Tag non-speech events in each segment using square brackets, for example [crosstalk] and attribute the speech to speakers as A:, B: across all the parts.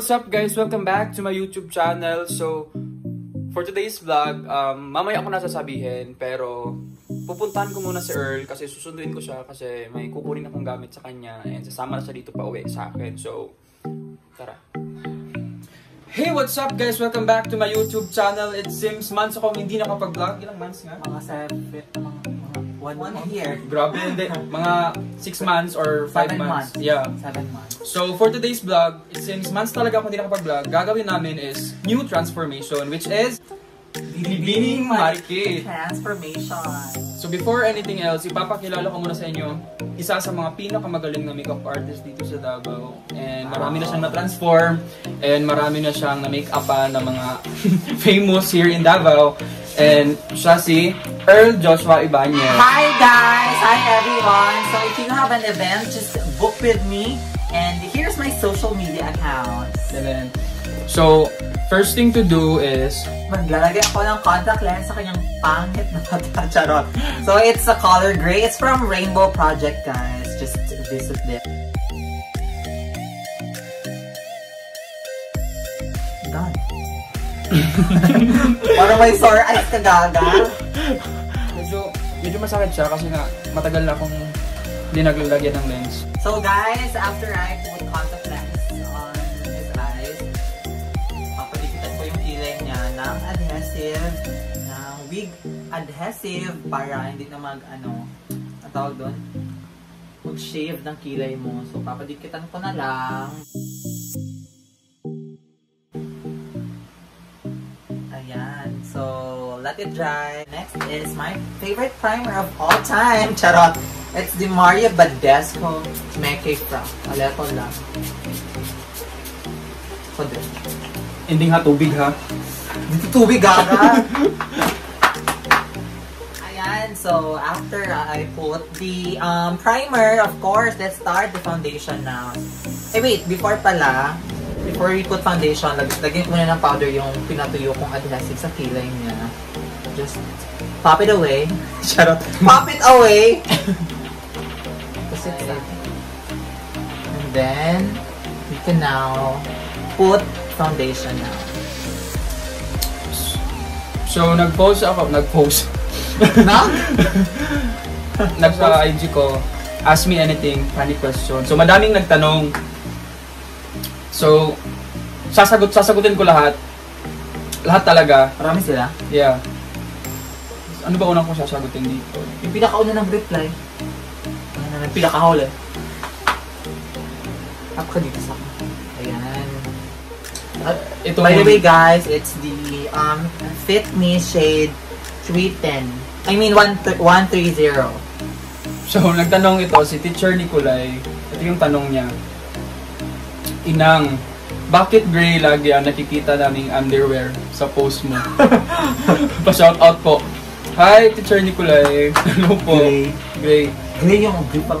A: What's up guys? Welcome back to my YouTube channel. So, for today's vlog, um, mamaya ako nasasabihin, pero pupuntahan ko muna si Earl kasi susunduin ko siya kasi may kukunin akong gamit sa kanya and sasama na siya dito pa uwi sa akin. So, tara. Hey, what's up guys? Welcome back to my YouTube channel. It seems months akong hindi nakapag-vlog. Ilang months nga?
B: Mga seven, mga, mga one, one year.
A: Grabe, hindi. Mga 6 months or 5
B: Seven
A: months.
B: months.
A: Yeah.
B: Seven months.
A: So, for today's vlog, since months talaga ako hindi nakapag-vlog, gagawin namin is new transformation, which is Binibining Market.
B: Transformation.
A: So, before anything else, ipapakilala ko muna sa inyo isa sa mga pinakamagaling na makeup artist dito sa Davao. And marami na siyang na-transform, and marami na siyang na-make-upan ng mga [laughs] famous here in Davao. And siya si Earl Joshua Ibanez.
B: Hi guys! Hi everyone! So if you have an event, just book with me. And here's my social media accounts.
A: Ganun. So, first thing to do is
B: Maglalagay ako ng contact lens sa kanyang pangit na mata. [laughs] Charot. So it's a color gray. It's from Rainbow Project guys. Just visit them. [laughs] Parang may sore eyes ka gaga.
A: medyo, medyo masakit siya kasi nga matagal na akong hindi naglalagyan ng lens.
B: So guys, after I put contact lens on his eyes, papalikitan ko yung kilay niya ng adhesive, ng wig adhesive para hindi na mag ano, ang tawag doon? Mag-shave ng kilay mo. So papadikitan ko na lang. Let it dry. Next is my favorite primer of all time. Charot! It's the Maria Badesco Meke Craft. A little lang. So, din.
A: Ending ha, tubig ha.
B: Dito tubig, gaga! Ayan. So, after I put the um, primer, of course, let's start the foundation now. Eh, wait. Before pala, before we put foundation, lag lagyan ko muna ng powder yung pinatuyo kong adhesive sa kilay niya. Just pop it away. [laughs] Charot. Pop it away! [laughs] Kasi it's And then, we can now put foundation now.
A: So, nag-post ako, nag-post.
B: Na?
A: Nag sa IG ko, ask me anything, funny question. So, madaming nagtanong. So, sasagot, sasagutin ko lahat. Lahat talaga.
B: Marami sila.
A: Yeah. Ano ba unang kong sasagutin dito?
B: Yung pinakauna ng reply. Ano na, pinakahuli. Tap ka dito sa akin. Ayan. Uh,
A: Ito
B: by the way guys, it's the um Fit Me Shade 310. I mean 130.
A: So, nagtanong ito si Teacher Nicolay. Ito yung tanong niya. Inang, bakit gray lagi ang nakikita naming underwear sa post mo? [laughs] Pa-shout out po. Hi, Teacher Nicolay. [laughs] Hello po.
B: Gray.
A: Gray.
B: Gray yung grip ang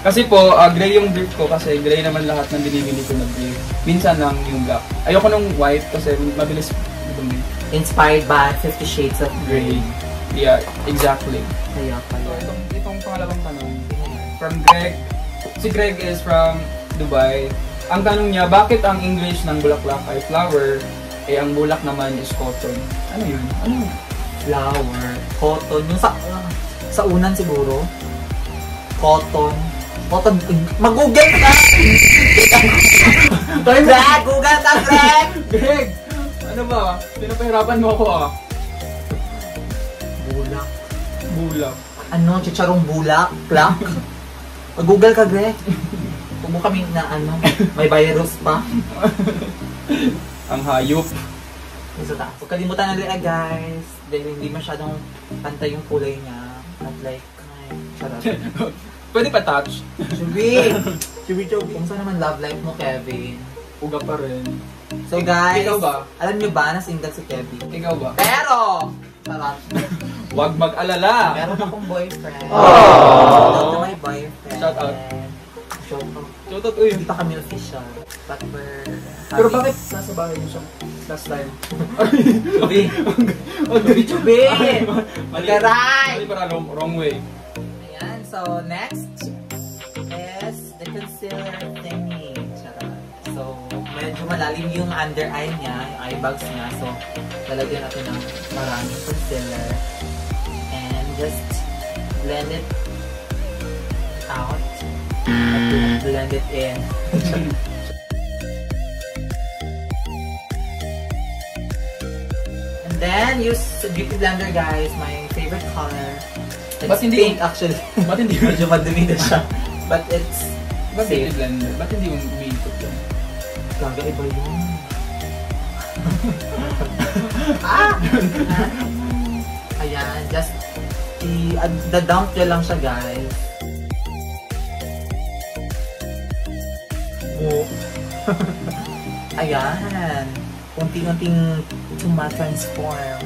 A: Kasi po, ah, gray yung drip ko kasi gray naman lahat ng binibili ko na drip. Minsan lang yung black. Ayoko nung white kasi mabilis dumi.
B: inspired by Fifty Shades of
A: Gray. Yeah, exactly.
B: Kaya
A: So,
B: pala.
A: itong, itong pangalawang tanong, from Greg. Si Greg is from Dubai. Ang tanong niya, bakit ang English ng bulaklak ay flower, eh ang bulak naman is cotton? Ano yun? Ano yun?
B: Flower. Cotton. Yung sa, sa unan siguro. Cotton. Cotton. Mag-google ka! [laughs] Greg! Google ka, Greg! [laughs]
A: Greg! Ano ba? Pinapahirapan mo ako ah.
B: Bulak.
A: Bulak.
B: Ano? Chicharong bulak? Plak? Mag-google ka, Greg. Huwag mo kami na ano, may virus pa. [laughs]
A: Ang hayop.
B: Sa taas. Huwag kalimutan nila, guys. Dahil hindi masyadong pantay yung kulay niya. At like, ay, charot. [laughs]
A: Pwede pa touch.
B: Chubi! Chubi, chubi. Kumusta naman love life mo, Kevin?
A: Uga pa rin.
B: So guys,
A: Ikaw ba?
B: alam nyo ba na single si Kevin?
A: Ikaw ba?
B: Pero! Charot.
A: Huwag [laughs] mag-alala.
B: Meron akong boyfriend.
A: Aww.
B: Shout out to my boyfriend.
A: Shout out.
B: Shout out.
A: Shoutout, uy.
B: Hindi pa kami official. But we're...
A: Pero bakit nasa bahay mo siya last time?
B: Chubi! Chubi, chubi! Magaray!
A: Mali para wrong, wrong way.
B: Ayan, so next is the concealer thingy. Charot. So, medyo malalim yung under eye niya, yung eye bags niya. So, lalagyan natin ng maraming concealer. And just blend it out. At blend it in. [laughs] then, use Beauty Blender, guys. My favorite color. It's
A: Ba't hindi
B: pink, actually. [laughs]
A: Ba't hindi [laughs]
B: Medyo madumi na siya. But it's
A: Ba't
B: safe.
A: beauty blender? Ba't hindi yung umiikot yun?
B: Gaga, iba yun. [laughs] ah! Ayan, just i uh, dadump nyo lang siya, guys. Oh. Ayan. Unti-unting tuma-transform.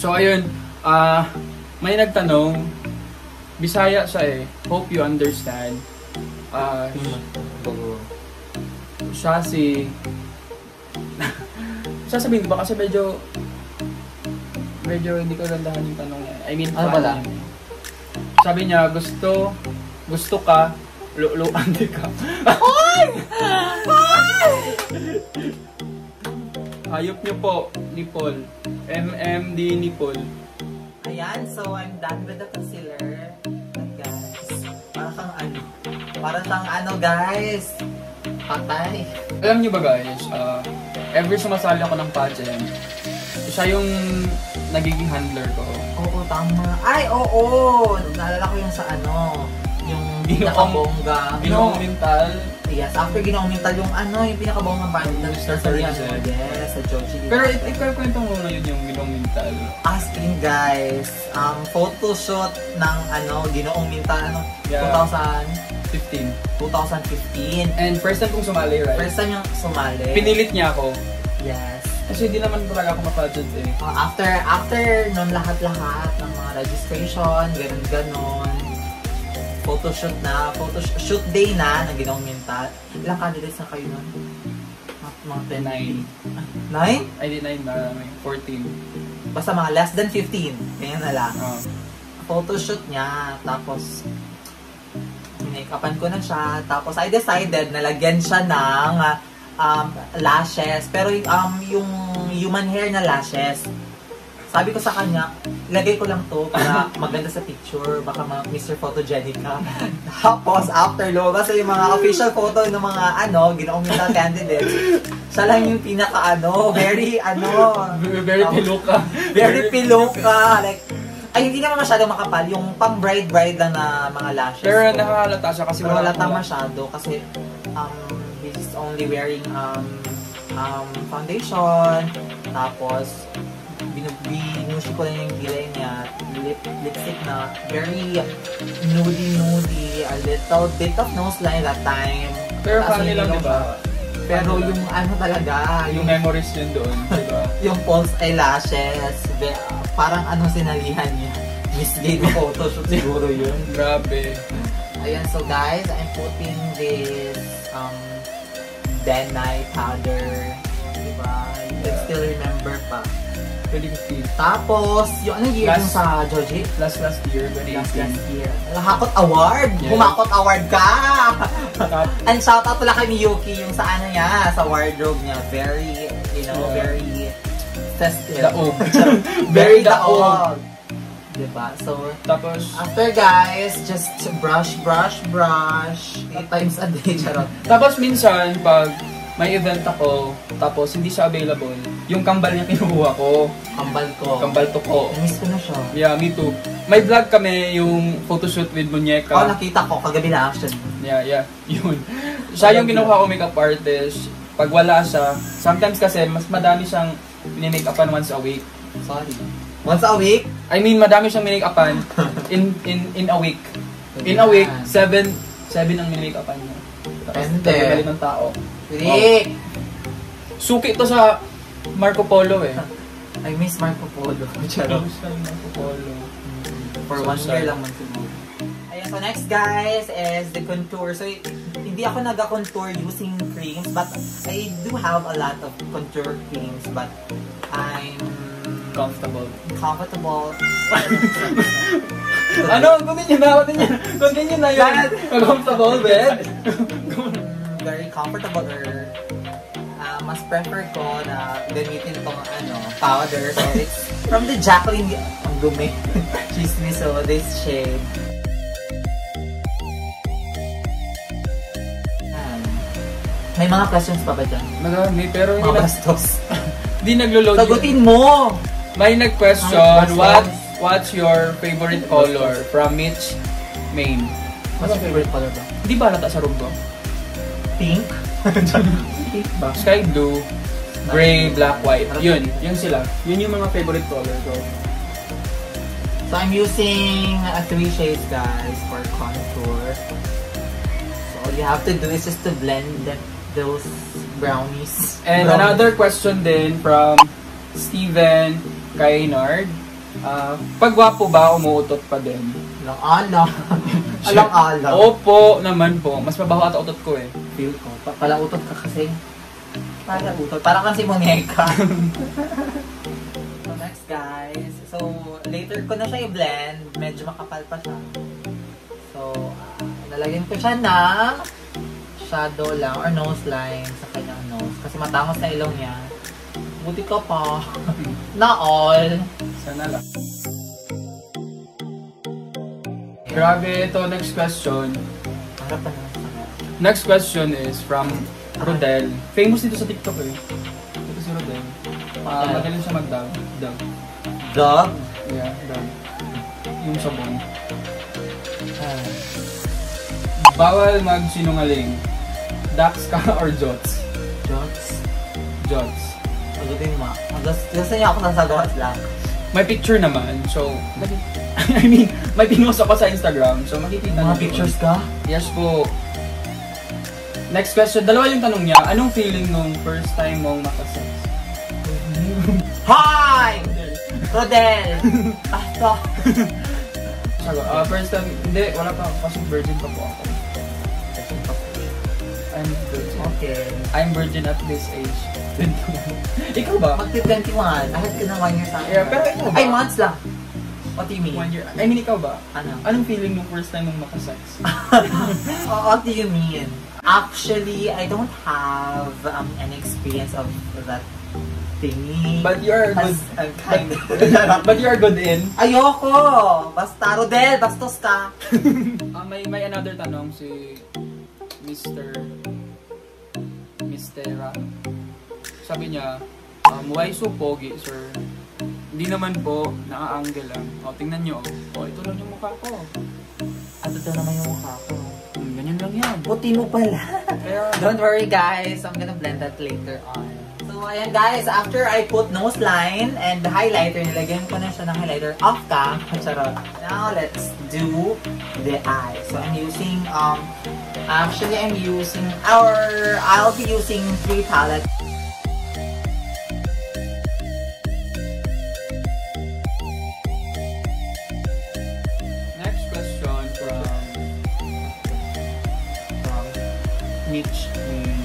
A: So ayun, ah may nagtanong, Bisaya siya eh. Hope you understand. Ah, siya si [laughs] sasabihin ko ba kasi medyo medyo hindi ko gandahan yung tanong niya. I mean,
B: Ano
A: paano
B: pala?
A: Sabi niya, gusto gusto ka luluan di ka. Hayop niyo po, Nipol. MMD Nipol.
B: Ayan, so I'm done with the concealer. Ayan, guys. Parang kang ano. Parang kang ano, guys. Patay.
A: Alam niyo ba guys, uh, every sumasali ako ng pageant, siya yung nagiging handler ko.
B: Oo, tama. Ay, oo! Naalala ko yung sa ano, pinakabongga.
A: Ginoong mental.
B: Yes, after ginoong mental yung ano, yung pinakabongga band Star Korean.
A: Reason.
B: Yes, sa Joji.
A: Pero it, ikwento mo na yun yung ginong mental.
B: Asking guys, um, photo shoot ng ano, ginoong mental, ano,
A: Yeah.
B: 2000,
A: 15.
B: 2015.
A: And first time kong sumali, right?
B: First time yung sumali.
A: Pinilit niya ako.
B: Yes.
A: Kasi hindi naman talaga ako ma-pageant eh.
B: Uh, after after nun lahat-lahat ng mga registration, ganun-ganon, photoshoot na, photoshoot day na, na ginawang mental. Ilang candidates na kayo nun? Mga, mga
A: 9.
B: 10? 9?
A: I did 9 marami. 14.
B: Basta mga less than 15. Ganyan na lang.
A: Oh.
B: Photoshoot niya, tapos make-upan ko na siya. Tapos I decided na lagyan siya ng um, lashes. Pero um, yung human hair na lashes, sabi ko sa kanya, ilagay ko lang to para maganda sa picture, baka ma Mr. Photogenic ka. Tapos, after lo, kasi yung mga official photo ng mga ano, ginoong mga candidates, siya lang yung pinaka ano, very ano, [laughs]
A: Very
B: um,
A: pilo ka.
B: very pillow ka. Like, ay, hindi naman masyado makapal. Yung pang bride-bride lang na mga lashes.
A: Pero nakakalata siya kasi wala akong-
B: masyado kasi um, he's only wearing um, um, foundation. Tapos, binushi ko lang yung niya. Lip, lipstick na very nudie-nudie. A little bit of nose line that time.
A: Pero funny lang, di ba?
B: Pero yung ano talaga,
A: Yung memories yun doon, di ba? [laughs]
B: yung false eyelashes, parang ano sinalihan niya. Mislead photoshoot siguro yun. [laughs]
A: Grabe.
B: Ayan, so guys, I'm putting this um, Denai powder. Diba? You can still remember pa.
A: 2015.
B: Tapos, yung ano year
A: Last-
B: yung sa Joji?
A: Last last year,
B: Last
A: 2018.
B: last year. Hakot Award!
A: Yeah.
B: Humakot Award ka! [laughs] And shoutout pala kay Miyuki yung sa ano niya, sa wardrobe niya. Very, you know,
A: Yeah.
B: very festive.
A: Daog. [laughs]
B: very [laughs]
A: daog.
B: Diba? So,
A: Tapos,
B: after guys, just brush, brush, brush. Eight times a day, charot.
A: tapos minsan, pag may event ako, tapos hindi siya available, yung kambal niya kinukuha ko.
B: Kambal ko.
A: Kambal to ko.
B: Namiss ko na siya.
A: Yeah, me too. May vlog kami, yung photoshoot with
B: Oh,
A: Muñeca.
B: nakita ko. Kagabi na actually.
A: Yeah, yeah. [laughs] Yun. Siya yung kinuha ko makeup artist. Pag wala siya, sometimes kasi mas madami siyang mini-makeupan once a week.
B: Sorry. Once a week?
A: I mean, madami siyang mini-makeupan [laughs] in in in a week. In a week, seven seven ang mini-makeupan niya. Tapos ng tao.
B: Rick!
A: Suki to sa Marco Polo eh. [laughs]
B: I miss Marco Polo. [laughs]
A: Ng Marco Polo.
B: For
A: So
B: one year lang man siguro. Ayan, so next guys is the contour. So, hindi ako nag-contour using creams, but I do have a lot of contour creams, but I'm
A: Comfortable.
B: comfortable. [laughs]
A: ano? Continue na, continue. Continue na yun. Comfortable bed.
B: Very comfortable or ah, mas prefer ko na gamitin tong ano, powder. So it's from the Jacqueline, ang dumi. [laughs] Chismis, so this shade. May mga questions pa ba dyan?
A: Marami, pero hindi,
B: Mga bastos. [laughs]
A: hindi naglo-load.
B: Sagutin mo!
A: May
B: Ay,
A: nag-question, what what's your favorite color from Mitch Main?
B: What's your favorite color ba?
A: Hindi ba halata sa room ko?
B: Pink? [laughs]
A: Sky blue, gray, black, white. Yun, yun sila. Yun yung mga favorite color ko.
B: So I'm using uh, three shades guys for contour. So all you have to do is just to blend those brownies.
A: And
B: Brownies.
A: another question din from Steven Kainard. Uh, pagwapo ba, umuutot pa din?
B: Alang-alang. [laughs] Alang-alang.
A: Opo naman po. Mas mabaho ata utot ko eh.
B: Feel ko. Pa palautot ka kasi. Palautot. Parang kasi munyeka. so next guys. So later ko na siya i-blend. Medyo makapal pa siya. So ah, lalagyan ko siya ng shadow lang or nose line sa kanyang nose. Kasi matangos na ilong niya. Buti ka pa. [laughs] na all.
A: Sana lang. Grabe ito. Next question.
B: Harap sa
A: Next question is from Rodel. Famous dito sa TikTok eh. Ito si Rodel. Uh,
B: Okay.
A: magaling siya mag-dub. Dub.
B: Dog.
A: Yeah, dub. Yung sabon.
B: Ah.
A: Bawal magsinungaling. Dax ka [laughs] or Jots?
B: Jots.
A: Jots.
B: Sagutin mo. Gusto, niya ako sasagot lang.
A: May picture naman, so... [laughs] I mean, may pinost ako sa Instagram, so makikita
B: Mga pictures ka?
A: Yes po. Next question, dalawa yung tanong niya. Anong feeling nung first time mong makasex?
B: Hi! Rodel! [laughs] Basta.
A: Sagot, ah, first time, hindi, wala pa, kasi virgin pa po ako. I'm virgin.
B: Okay.
A: I'm virgin at this age. 21. [laughs] Ikaw ba?
B: Magti-21. Ahead ka na one year sa akin.
A: Yeah, pero ikaw ba?
B: Ay, months lang. What do you mean?
A: One year. I mean, ikaw ba?
B: Ano?
A: Anong feeling nung first time mong makasex?
B: What [laughs] do you mean? Actually, I don't have um, an experience of that thingy.
A: But you're good.
B: I'm kind [laughs]
A: But you're good in.
B: Ayoko! Basta, Rodel, bastos ka. [laughs]
A: Ah, may may another tanong si Mr. Mistera. Sabi niya, um, why so pogi, sir? Hindi naman po, naka-angle lang. O, tingnan nyo. O, ito lang yung mukha ko.
B: At ito naman yung mukha ko. Puti mo pala. Don't worry guys, I'm gonna blend that later on. So ayan guys, after I put nose line and highlighter, nilagyan ko na siya ng highlighter off cam. Charot. Now let's do the eye. So I'm using, um, actually I'm using, our, I'll be using three palettes.
A: Mitch. Hmm.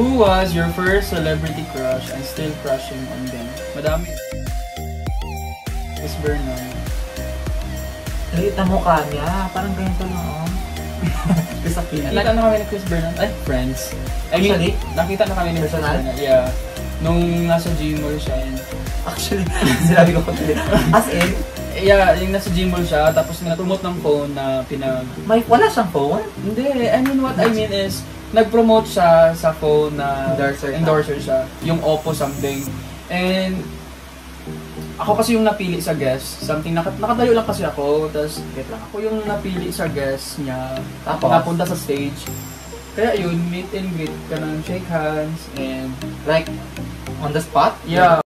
A: Who was your first celebrity crush and still crushing on them? Madami. Miss Vernon.
B: Liit na mukha niya. Parang ganito lang, oh. [laughs] Bisa
A: Nakita na kami ni Chris Vernon. Ay, friends. I mean,
B: Actually?
A: nakita na kami ni Chris
B: Personal?
A: Vernon. Yeah. Nung nasa Gmall siya. yun.
B: Actually, [laughs] sinabi ko ko As in,
A: Yeah, yung nasa Gmall siya. Tapos nag-promote ng phone na pinag...
B: may, wala siyang phone?
A: Hindi, I mean, what I mean is, nag-promote siya sa phone na
B: Endorser
A: endorser siya. Yung Oppo something. And, ako kasi yung napili sa guest. Something, nakat nakatayo lang kasi ako. Tapos,
B: Wait lang.
A: ako yung napili sa guest niya.
B: Tapos?
A: Napunta sa stage. Kaya yun, meet and greet ka ng shake hands and
B: Like, on the spot?
A: yeah,